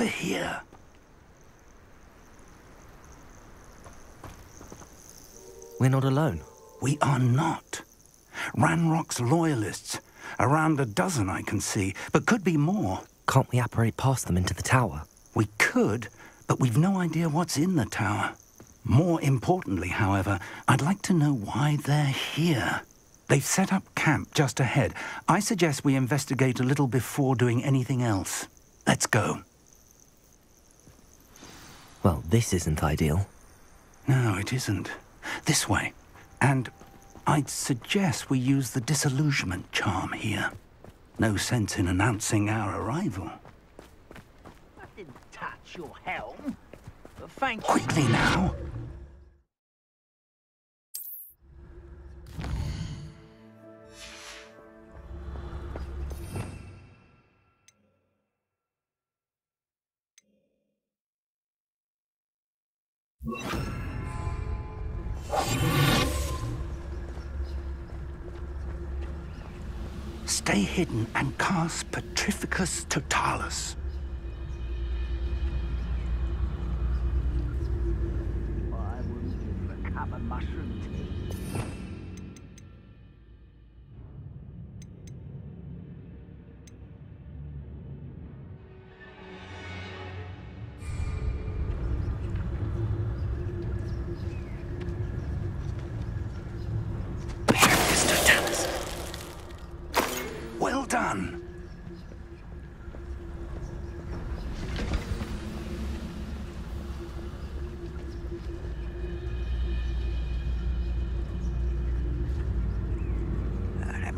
over here. We're not alone. We are not. Ranrock's loyalists. Around a dozen I can see, but could be more. Can't we apparate past them into the tower? We could, but we've no idea what's in the tower. More importantly, however, I'd like to know why they're here. They've set up camp just ahead. I suggest we investigate a little before doing anything else. Let's go. Well, this isn't ideal. No, it isn't. This way. And I'd suggest we use the disillusionment charm here. No sense in announcing our arrival. I didn't touch your helm. But thank you. Quickly now. Hidden and cast Petrificus Totalis.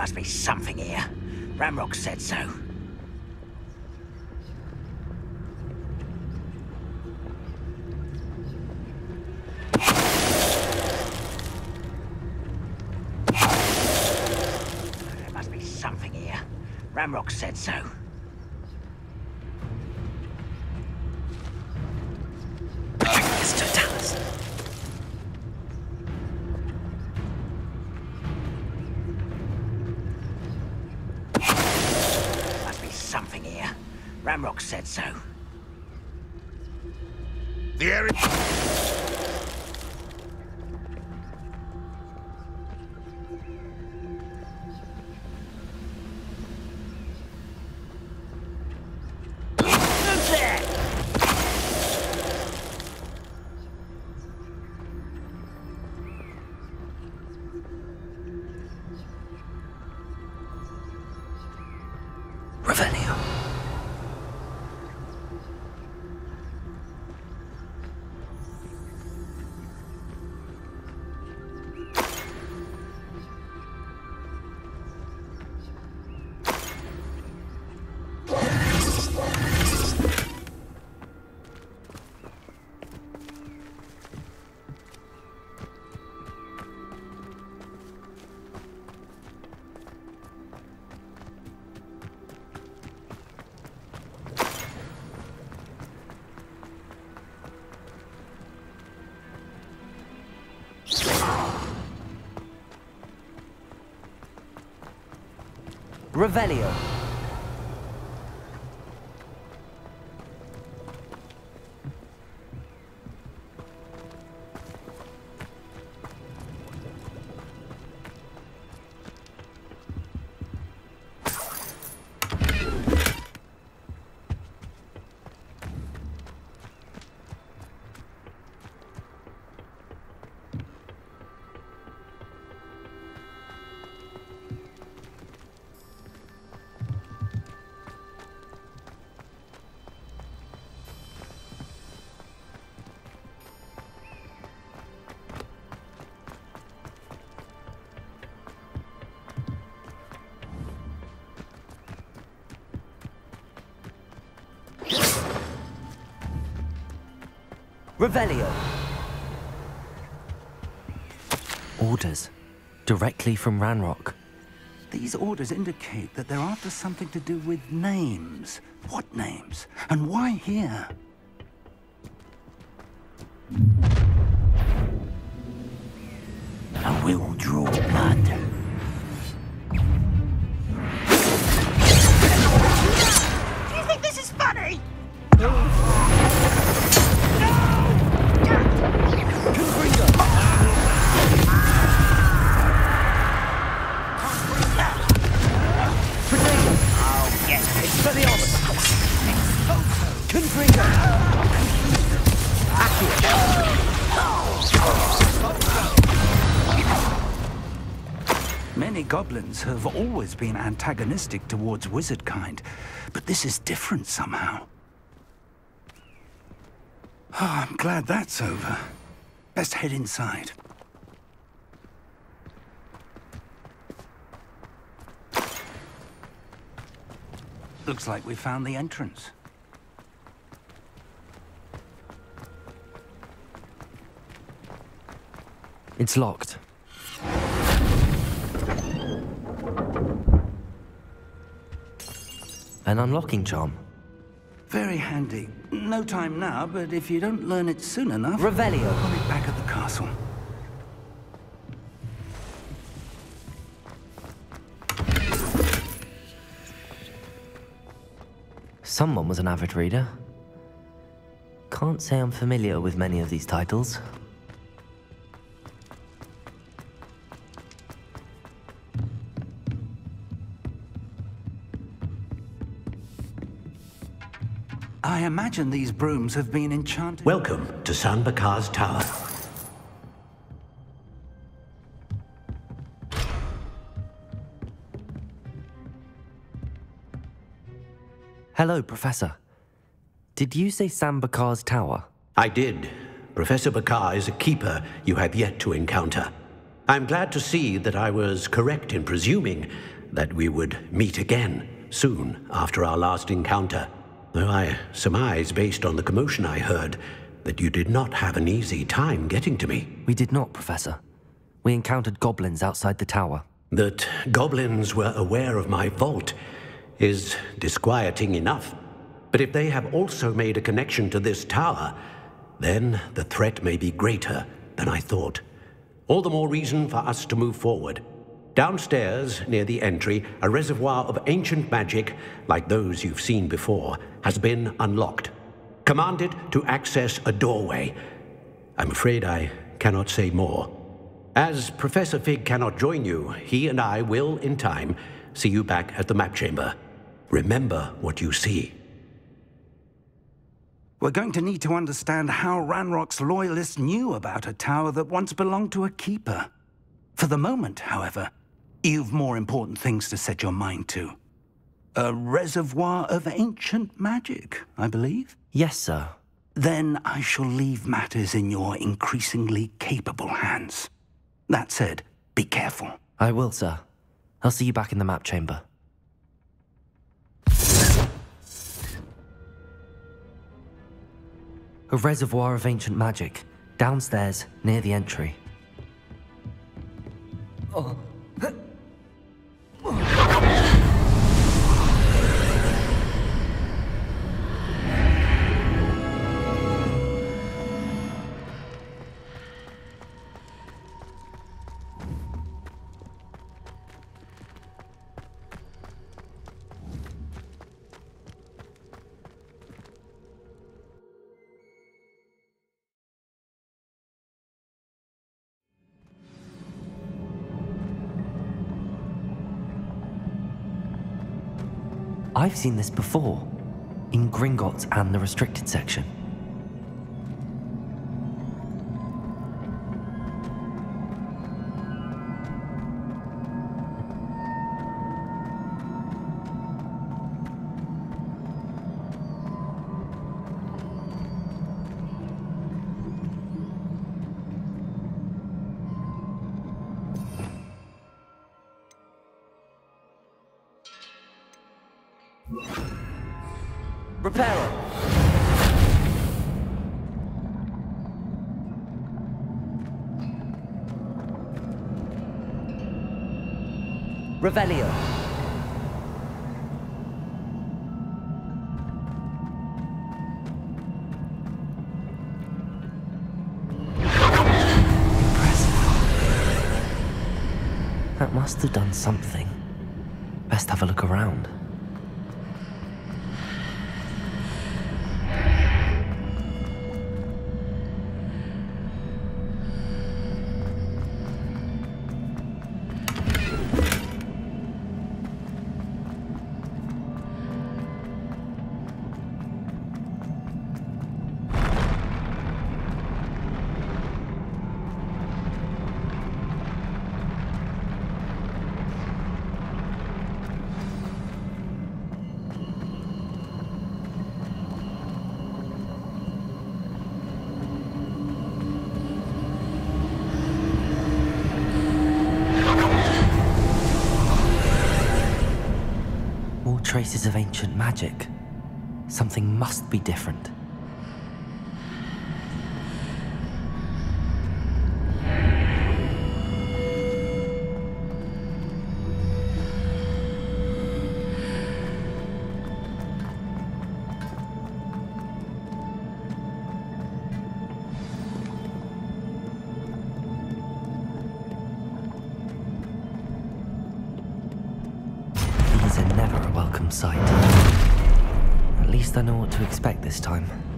Must be something here. Ranrock said so. Revelio. Revelio. Orders. Directly from Ranrock. These orders indicate that they're after something to do with names. What names? And why here? Goblins have always been antagonistic towards wizard kind, but this is different somehow. Oh, I'm glad that's over. Best head inside. Looks like we found the entrance. It's locked. An unlocking charm. Very handy. No time now, but if you don't learn it soon enough... Revelio. I'll be back at the castle. Someone was an avid reader. Can't say I'm familiar with many of these titles. I imagine these brooms have been enchanted... Welcome to San Bakar's Tower. Hello, Professor. Did you say San Bakar's tower? I did. Professor Bakar is a keeper you have yet to encounter. I'm glad to see that I was correct in presuming that we would meet again soon after our last encounter. Though I surmise, based on the commotion I heard, that you did not have an easy time getting to me. We did not, Professor. We encountered goblins outside the tower. That goblins were aware of my vault is disquieting enough. But if they have also made a connection to this tower, then the threat may be greater than I thought. All the more reason for us to move forward. Downstairs, near the entry, a reservoir of ancient magic, like those you've seen before, has been unlocked. Commanded to access a doorway. I'm afraid I cannot say more. As Professor Fig cannot join you, he and I will, in time, see you back at the map chamber. Remember what you see. We're going to need to understand how Ranrock's loyalists knew about a tower that once belonged to a keeper. For the moment, however, you've more important things to set your mind to. A reservoir of ancient magic, I believe? Yes, sir. Then I shall leave matters in your increasingly capable hands. That said, be careful. I will, sir. I'll see you back in the map chamber. A reservoir of ancient magic, downstairs near the entry. Oh. I've seen this before, in Gringotts and the restricted section. That must have done something. Best have a look around. Something must be different. These are never a welcome sight. Least I know what to expect this time.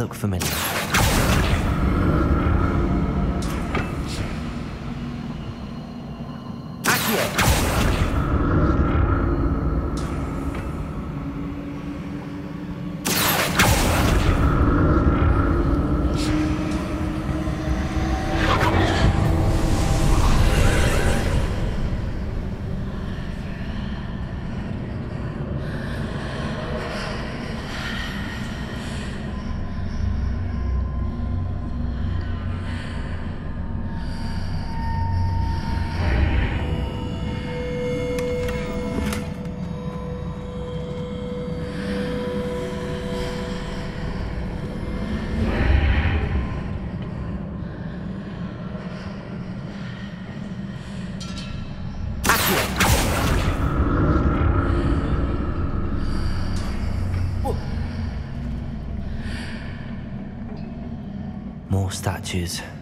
Look familiar. More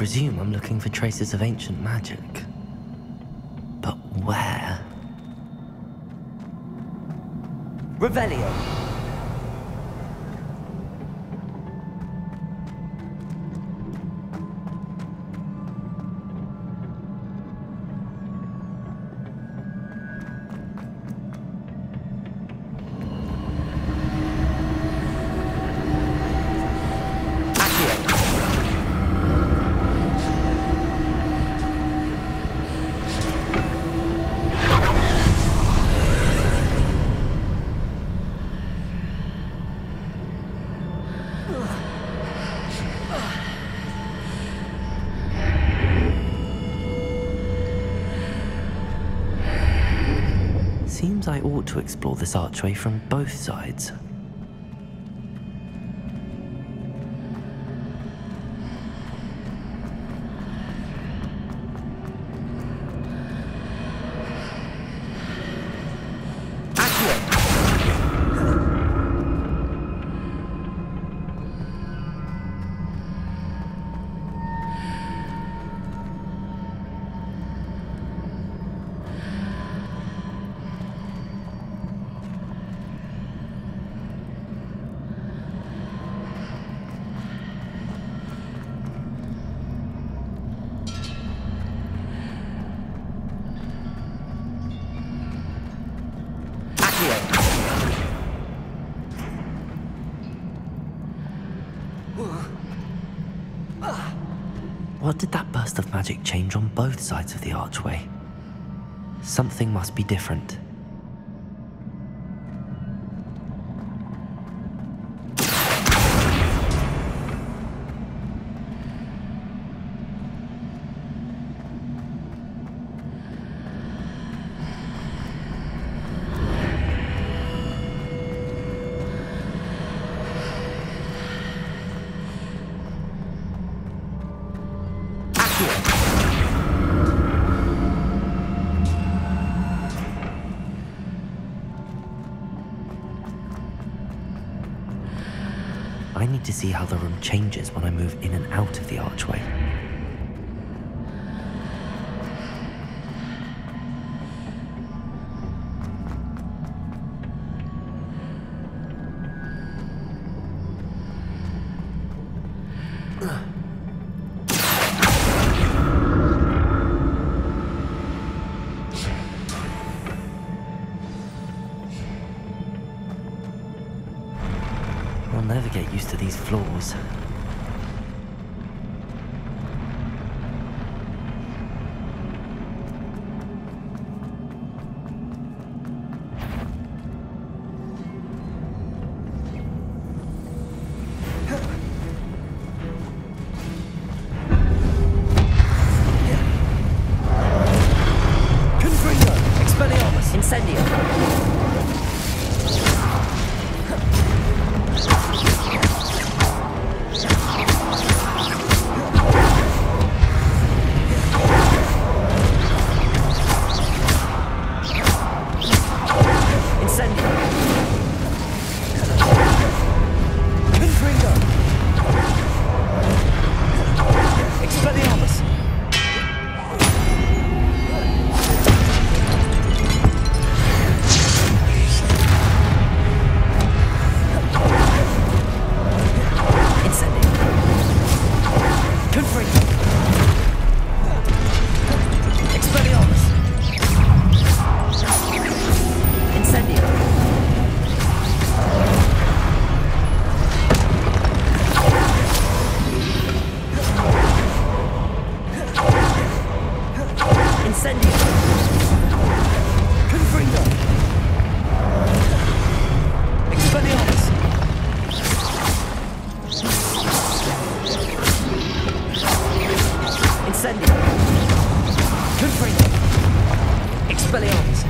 presume I'm looking for traces of ancient magic. But where? Revelio! Ought to explore this archway from both sides. What did that burst of magic change on both sides of the archway? Something must be different. See how the room changes when I move in and out of the archway. Expelliarmus.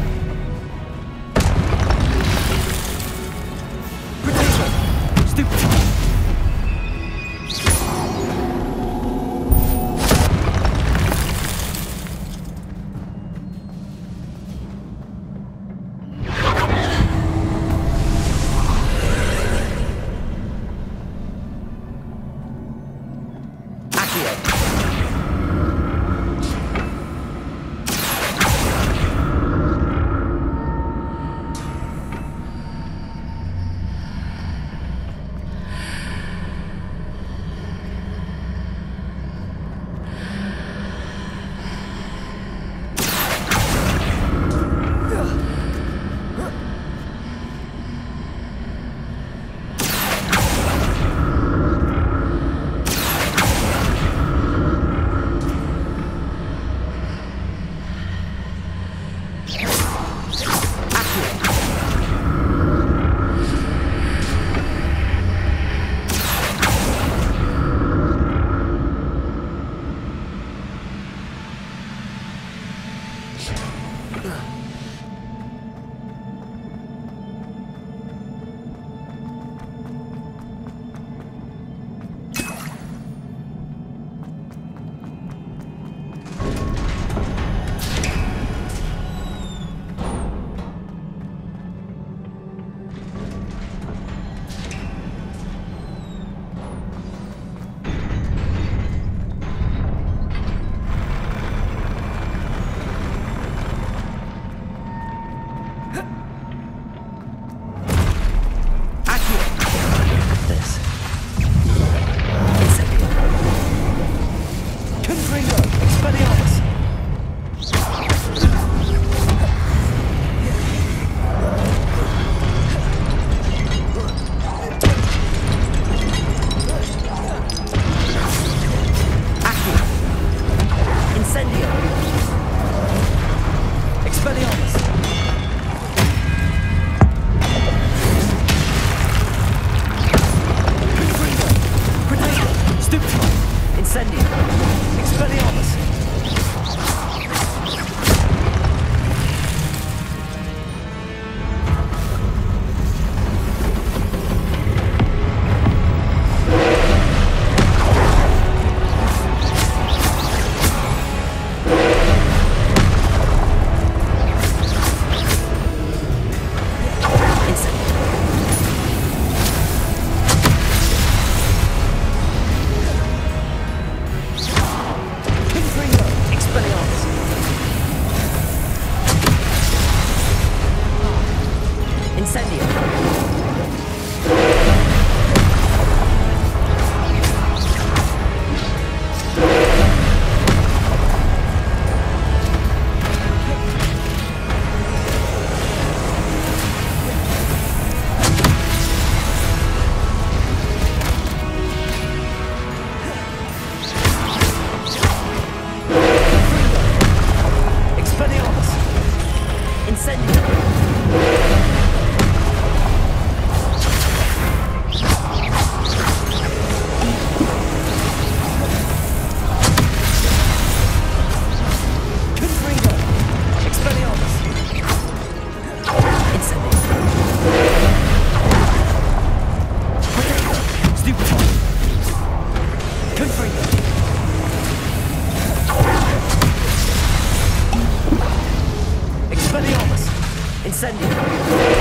What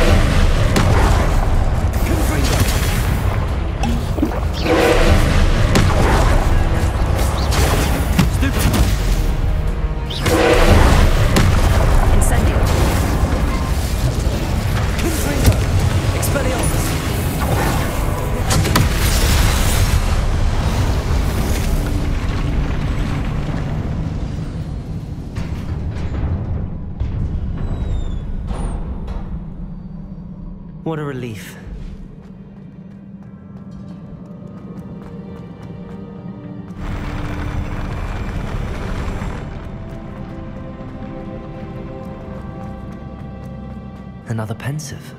relief. Another Pensieve.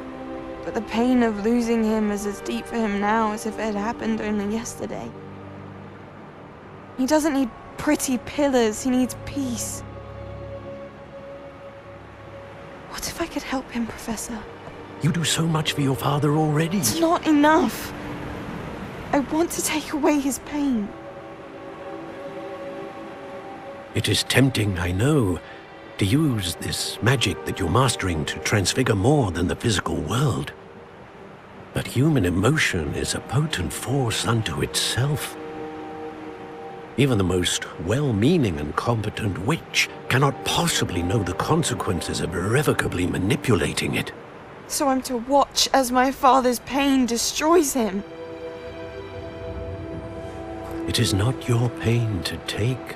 But the pain of losing him is as deep for him now as if it had happened only yesterday. He doesn't need pretty pillars, he needs peace. What if I could help him, Professor? You do so much for your father already. It's not enough. I want to take away his pain. It is tempting, I know, to use this magic that you're mastering to transfigure more than the physical world. But human emotion is a potent force unto itself. Even the most well-meaning and competent witch cannot possibly know the consequences of irrevocably manipulating it. So I'm to watch as my father's pain destroys him. It is not your pain to take.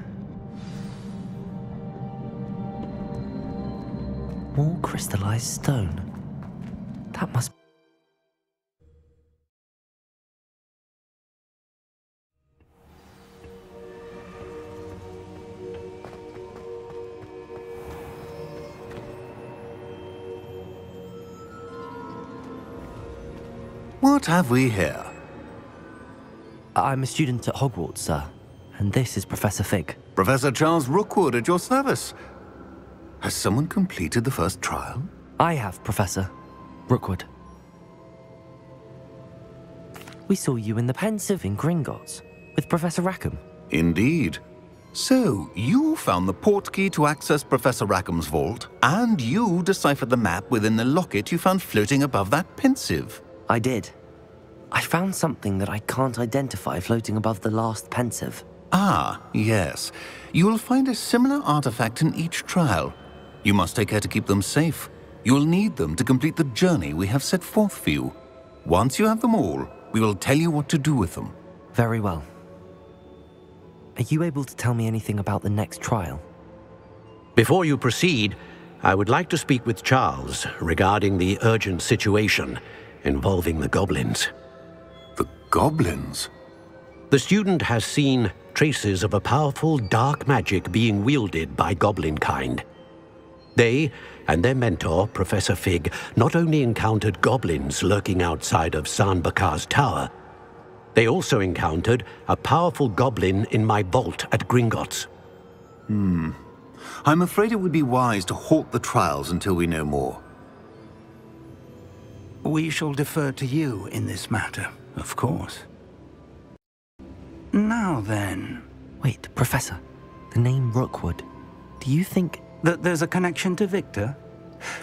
More crystallized stone. That must What have we here? I'm a student at Hogwarts, sir. And this is Professor Fig. Professor Charles Rookwood at your service. Has someone completed the first trial? I have, Professor. Rookwood. We saw you in the Pensieve in Gringotts with Professor Rackham. Indeed. So, you found the portkey to access Professor Rackham's vault, and you deciphered the map within the locket you found floating above that pensieve. I did. I found something that I can't identify floating above the last Pensive. Ah, yes. You will find a similar artifact in each trial. You must take care to keep them safe. You will need them to complete the journey we have set forth for you. Once you have them all, we will tell you what to do with them. Very well. Are you able to tell me anything about the next trial? Before you proceed, I would like to speak with Charles regarding the urgent situation involving the goblins. The goblins? The student has seen traces of a powerful dark magic being wielded by goblin kind. They and their mentor, Professor Fig, not only encountered goblins lurking outside of San Bakar's tower, they also encountered a powerful goblin in my vault at Gringotts. Hmm. I'm afraid it would be wise to halt the trials until we know more. We shall defer to you in this matter, of course. Now then. Wait, Professor. The name Rookwood. Do you think... That there's a connection to Victor?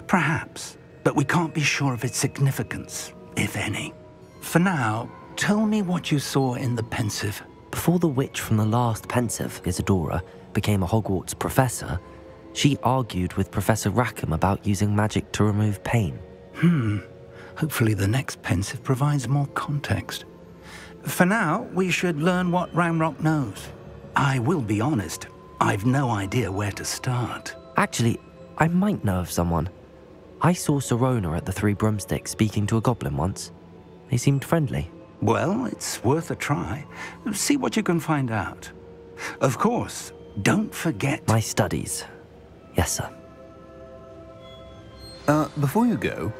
Perhaps, but we can't be sure of its significance, if any. For now, tell me what you saw in the Pensieve. Before the witch from the last Pensieve, Isidora, became a Hogwarts professor, she argued with Professor Rackham about using magic to remove pain. Hmm. Hopefully the next Pensieve provides more context. For now, we should learn what Ranrock knows. I will be honest, I've no idea where to start. Actually, I might know of someone. I saw Sirona at the Three Broomsticks speaking to a goblin once. They seemed friendly. Well, it's worth a try. See what you can find out. Of course, don't forget... My studies. Yes, sir. Uh, before you go...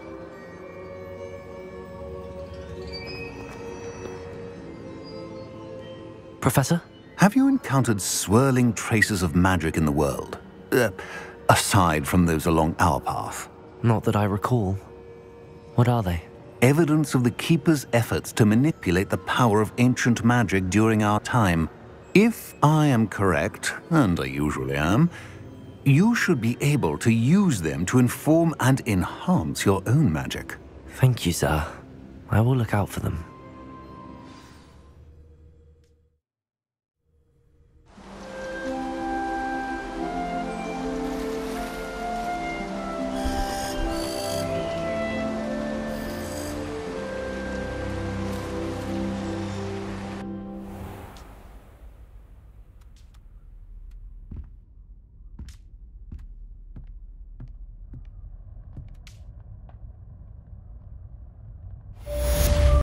Professor? Have you encountered swirling traces of magic in the world? Uh, aside from those along our path? Not that I recall. What are they? Evidence of the Keeper's efforts to manipulate the power of ancient magic during our time. If I am correct, and I usually am, you should be able to use them to inform and enhance your own magic. Thank you, sir. I will look out for them.